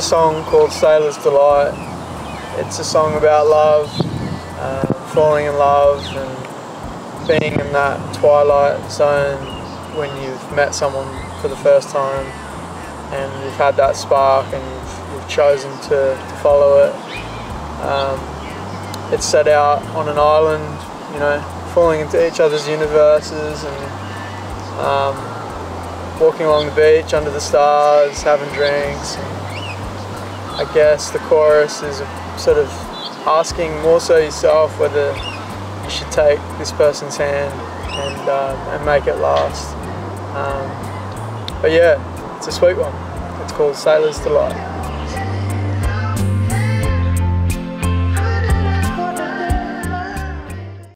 a song called Sailor's Delight. It's a song about love, uh, falling in love, and being in that twilight zone when you've met someone for the first time and you've had that spark and you've, you've chosen to, to, follow it. Um, it's set out on an island, you know, falling into each other's universes and um, walking along the beach under the stars, having drinks. I guess the chorus is sort of asking more so yourself whether you should take this person's hand and, um, and make it last. Um, but yeah, it's a sweet one. It's called Sailor's Delight.